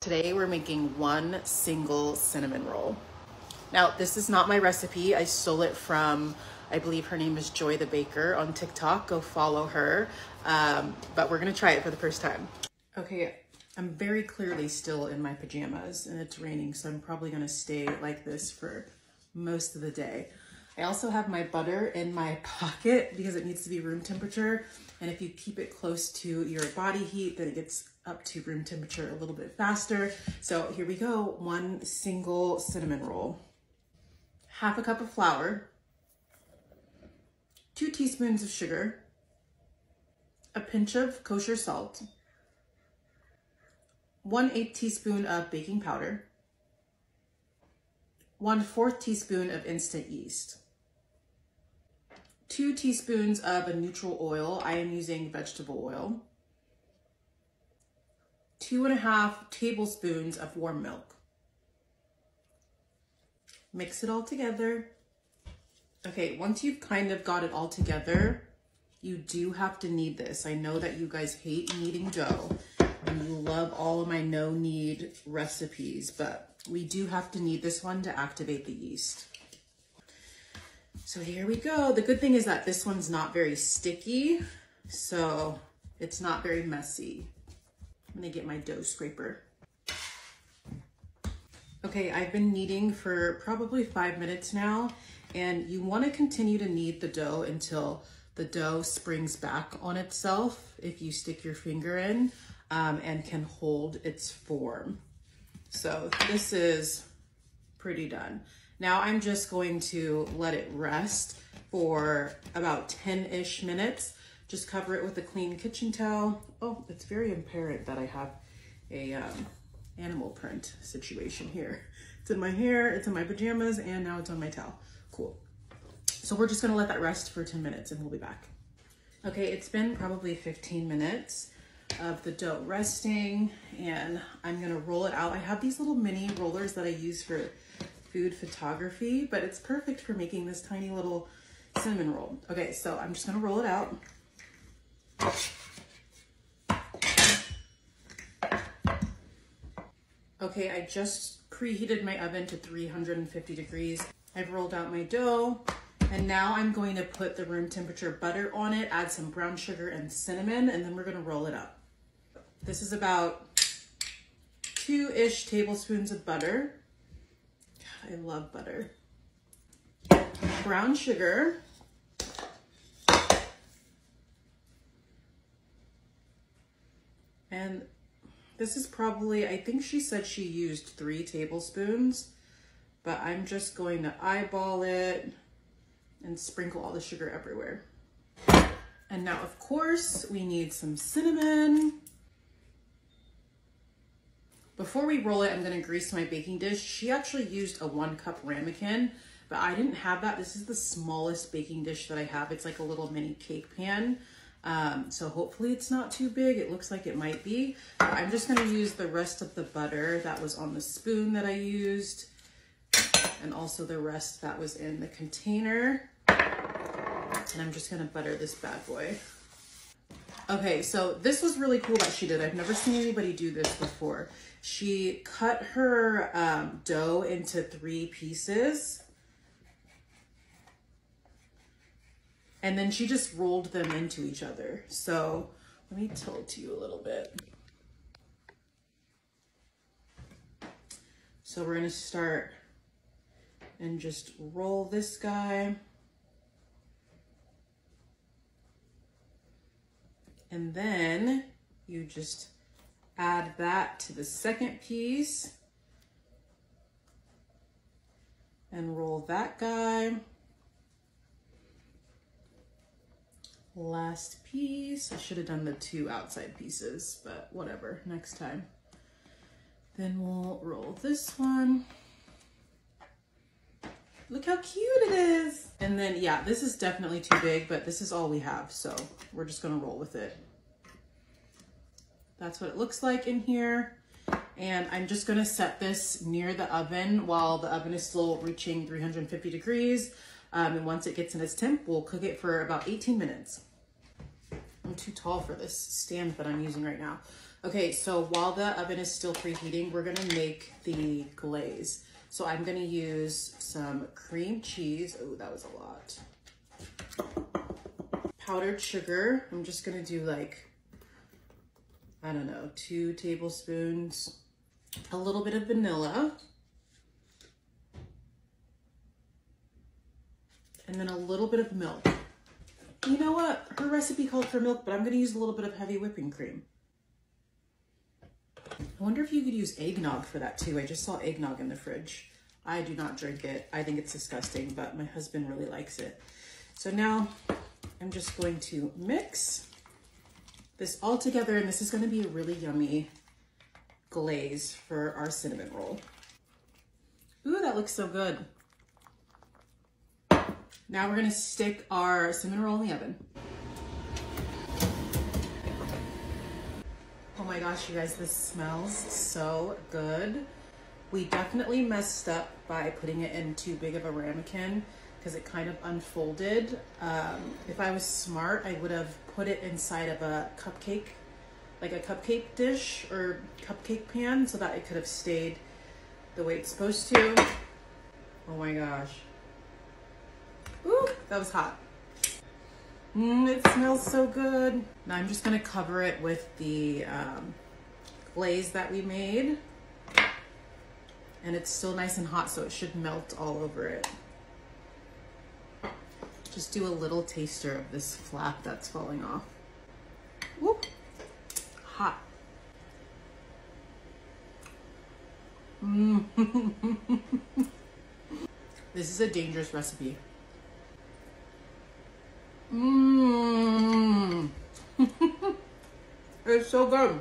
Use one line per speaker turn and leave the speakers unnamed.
Today we're making one single cinnamon roll. Now this is not my recipe. I stole it from, I believe her name is Joy the Baker on TikTok. Go follow her. Um, but we're gonna try it for the first time. Okay, I'm very clearly still in my pajamas and it's raining, so I'm probably gonna stay like this for most of the day. I also have my butter in my pocket because it needs to be room temperature. And if you keep it close to your body heat, then it gets up to room temperature a little bit faster. So here we go, one single cinnamon roll. Half a cup of flour, two teaspoons of sugar, a pinch of kosher salt, one eighth teaspoon of baking powder, one fourth teaspoon of instant yeast, two teaspoons of a neutral oil. I am using vegetable oil, two and a half tablespoons of warm milk. Mix it all together. Okay, once you've kind of got it all together, you do have to knead this. I know that you guys hate kneading dough and you love all of my no knead recipes, but we do have to knead this one to activate the yeast. So here we go. The good thing is that this one's not very sticky, so it's not very messy. I'm gonna get my dough scraper. Okay, I've been kneading for probably five minutes now, and you wanna continue to knead the dough until the dough springs back on itself if you stick your finger in um, and can hold its form. So this is pretty done. Now I'm just going to let it rest for about 10-ish minutes just cover it with a clean kitchen towel. Oh, it's very apparent that I have a um, animal print situation here. It's in my hair, it's in my pajamas, and now it's on my towel. Cool. So we're just gonna let that rest for 10 minutes and we'll be back. Okay, it's been probably 15 minutes of the dough resting and I'm gonna roll it out. I have these little mini rollers that I use for food photography, but it's perfect for making this tiny little cinnamon roll. Okay, so I'm just gonna roll it out. Okay, I just preheated my oven to 350 degrees. I've rolled out my dough and now I'm going to put the room temperature butter on it, add some brown sugar and cinnamon, and then we're gonna roll it up. This is about two-ish tablespoons of butter. I love butter. Brown sugar, And this is probably, I think she said she used three tablespoons, but I'm just going to eyeball it and sprinkle all the sugar everywhere. And now, of course, we need some cinnamon. Before we roll it, I'm gonna grease my baking dish. She actually used a one cup ramekin, but I didn't have that. This is the smallest baking dish that I have. It's like a little mini cake pan. Um, so hopefully it's not too big. It looks like it might be. I'm just gonna use the rest of the butter that was on the spoon that I used and also the rest that was in the container. And I'm just gonna butter this bad boy. Okay, so this was really cool that she did. I've never seen anybody do this before. She cut her um, dough into three pieces And then she just rolled them into each other. So let me tilt to you a little bit. So we're gonna start and just roll this guy. And then you just add that to the second piece and roll that guy. last piece. I should have done the two outside pieces, but whatever, next time. Then we'll roll this one. Look how cute it is. And then, yeah, this is definitely too big, but this is all we have. So we're just gonna roll with it. That's what it looks like in here. And I'm just gonna set this near the oven while the oven is still reaching 350 degrees. Um, and once it gets in its temp, we'll cook it for about 18 minutes. I'm too tall for this stand that I'm using right now. Okay, so while the oven is still preheating, we're gonna make the glaze. So I'm gonna use some cream cheese. Oh, that was a lot. Powdered sugar. I'm just gonna do like, I don't know, two tablespoons. A little bit of vanilla. And then a little bit of milk. You know what? Her recipe called for milk, but I'm gonna use a little bit of heavy whipping cream. I wonder if you could use eggnog for that too. I just saw eggnog in the fridge. I do not drink it. I think it's disgusting, but my husband really likes it. So now I'm just going to mix this all together and this is gonna be a really yummy glaze for our cinnamon roll. Ooh, that looks so good. Now we're gonna stick our cinnamon roll in the oven. My gosh, you guys, this smells so good. We definitely messed up by putting it in too big of a ramekin because it kind of unfolded. Um, if I was smart, I would have put it inside of a cupcake, like a cupcake dish or cupcake pan so that it could have stayed the way it's supposed to. Oh my gosh. Ooh, that was hot. Mmm, it smells so good. Now I'm just gonna cover it with the um, glaze that we made. And it's still nice and hot, so it should melt all over it. Just do a little taster of this flap that's falling off. Whoop, hot. Mmm. this is a dangerous recipe. Mmm. It's so good.